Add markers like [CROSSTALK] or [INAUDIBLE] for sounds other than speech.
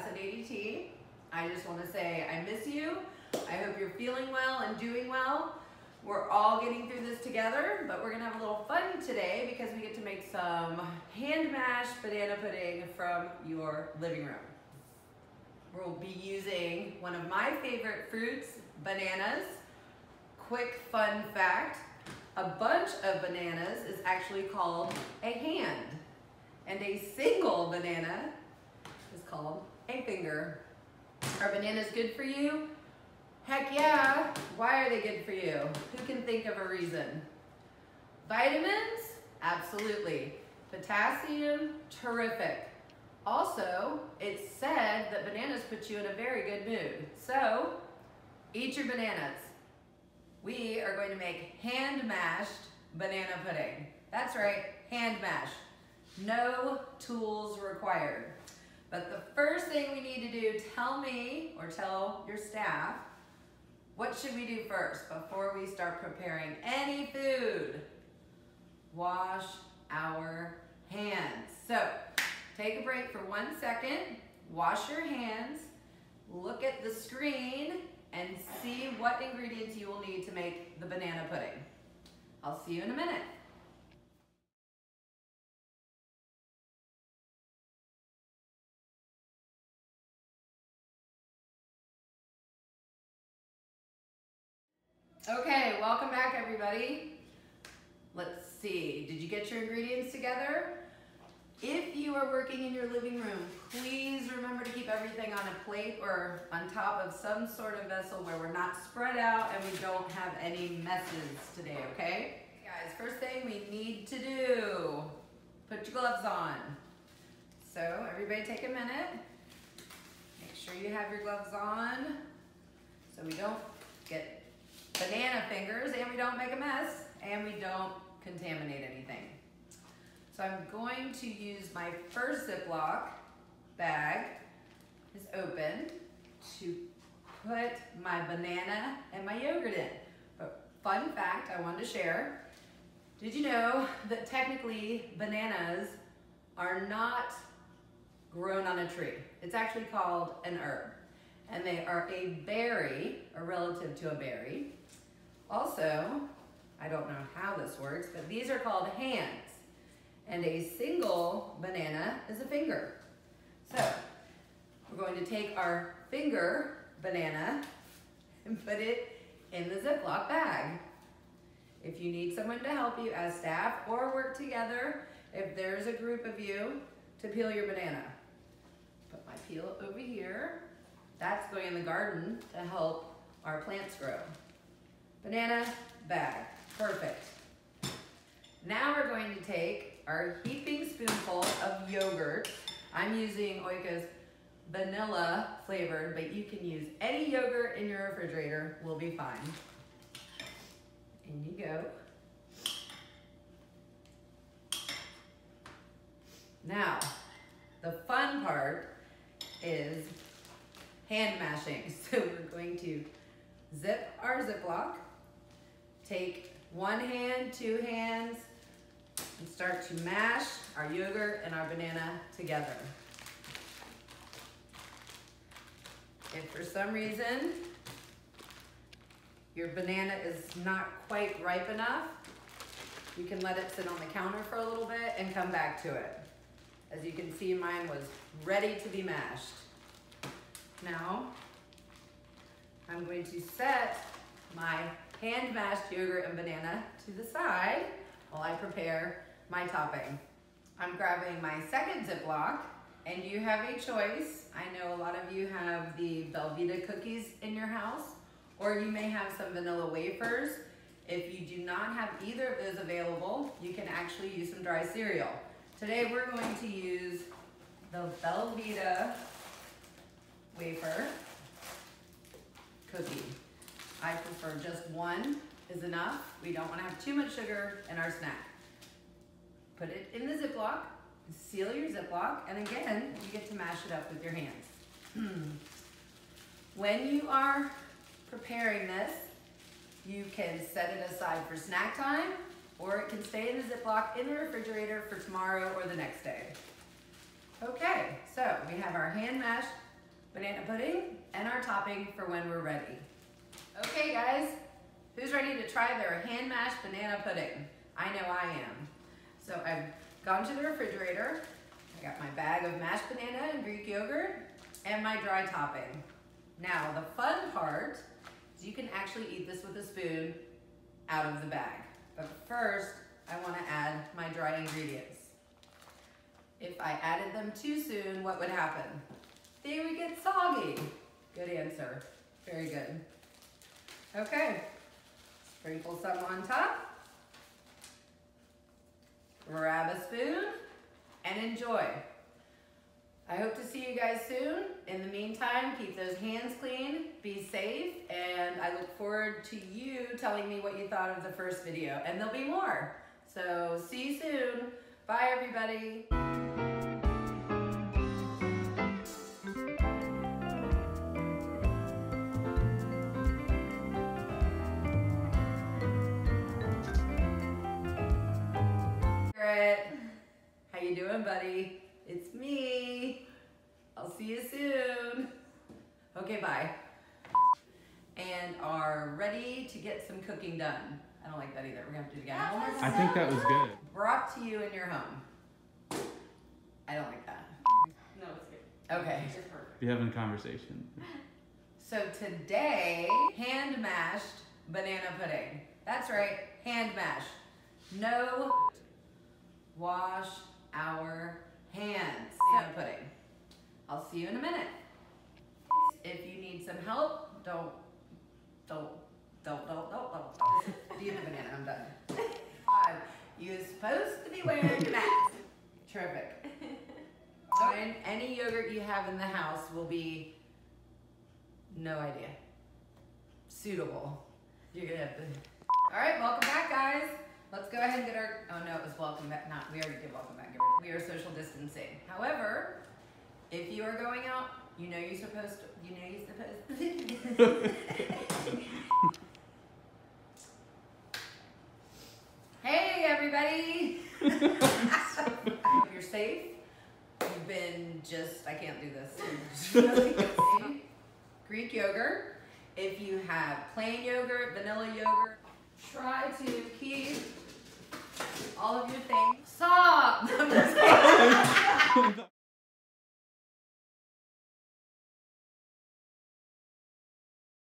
class at ADT. I just want to say I miss you. I hope you're feeling well and doing well. We're all getting through this together, but we're gonna have a little fun today because we get to make some hand mashed banana pudding from your living room. We'll be using one of my favorite fruits, bananas. Quick fun fact, a bunch of bananas is actually called a hand, and a single banana is called a finger. Are bananas good for you? Heck yeah. Why are they good for you? Who can think of a reason? Vitamins? Absolutely. Potassium? Terrific. Also, it's said that bananas put you in a very good mood. So, eat your bananas. We are going to make hand mashed banana pudding. That's right, hand mashed. No tools required. But the first thing we need to do, tell me or tell your staff, what should we do first before we start preparing any food? Wash our hands. So take a break for one second, wash your hands, look at the screen, and see what ingredients you will need to make the banana pudding. I'll see you in a minute. Okay, welcome back everybody. Let's see, did you get your ingredients together? If you are working in your living room, please remember to keep everything on a plate or on top of some sort of vessel where we're not spread out and we don't have any messes today, okay? Guys, first thing we need to do, put your gloves on. So everybody take a minute. Make sure you have your gloves on so we don't get banana fingers and we don't make a mess and we don't contaminate anything. So I'm going to use my first Ziploc bag is open to put my banana and my yogurt in. But fun fact I wanted to share, did you know that technically bananas are not grown on a tree? It's actually called an herb. And they are a berry, a relative to a berry, also, I don't know how this works, but these are called hands. And a single banana is a finger. So, we're going to take our finger banana and put it in the Ziploc bag. If you need someone to help you as staff or work together, if there's a group of you to peel your banana. Put my peel over here. That's going in the garden to help our plants grow. Banana bag, perfect. Now we're going to take our heaping spoonful of yogurt. I'm using Oikos vanilla flavored, but you can use any yogurt in your refrigerator, will be fine. In you go. Now, the fun part is hand mashing. [LAUGHS] So we're going to zip our Ziploc Take one hand, two hands, and start to mash our yogurt and our banana together. If for some reason your banana is not quite ripe enough, you can let it sit on the counter for a little bit and come back to it. As you can see, mine was ready to be mashed. Now, I'm going to set my hand mashed yogurt and banana to the side while I prepare my topping. I'm grabbing my second Ziploc and you have a choice. I know a lot of you have the Belvita cookies in your house or you may have some vanilla wafers. If you do not have either of those available, you can actually use some dry cereal. Today we're going to use the Belvita wafer cookie. I prefer just one is enough. We don't want to have too much sugar in our snack. Put it in the Ziploc, seal your Ziploc, and again, you get to mash it up with your hands. Hmm. when you are preparing this, you can set it aside for snack time, or it can stay in the Ziploc in the refrigerator for tomorrow or the next day. Okay, so we have our hand mashed banana pudding, and our topping for when we're ready. Okay guys, who's ready to try their hand mashed banana pudding? I know I am. So I've gone to the refrigerator, I got my bag of mashed banana and Greek yogurt, and my dry topping. Now the fun part is you can actually eat this with a spoon out of the bag. But first, I wanna add my dry ingredients. If I added them too soon, what would happen? They would get soggy. Good answer. Very good. Okay, sprinkle some on top. Grab a spoon and enjoy. I hope to see you guys soon. In the meantime, keep those hands clean, be safe, and I look forward to you telling me what you thought of the first video. And there'll be more. So see you soon. Bye, everybody. You doing, buddy? It's me. I'll see you soon. Okay, bye. And are ready to get some cooking done. I don't like that either. We're gonna have to do it again. One I think that was good. Brought to you in your home. I don't like that. No, it's good. Okay. It's perfect. Be having a conversation. So today, hand mashed banana pudding. That's right, hand mashed. No wash our hands. Banana pudding. I'll see you in a minute. If you need some help, don't, don't, don't, don't, don't, don't. don't. You have a banana? I'm done. God, You're supposed to be wearing a mask. Terrific. Fine. Any yogurt you have in the house will be no idea. Suitable. You're gonna have to. All right, welcome back, guys. Let's go ahead and get our. Oh no, it was welcome back. Not. We already did welcome back. We are social distancing. However, if you are going out, you know you're supposed to. You know you're supposed. [LAUGHS] hey, everybody. [LAUGHS] You're safe. You've been just. I can't do this. [LAUGHS] Greek yogurt. If you have plain yogurt, vanilla yogurt, try to keep all of your things. Stop! [LAUGHS] [LAUGHS]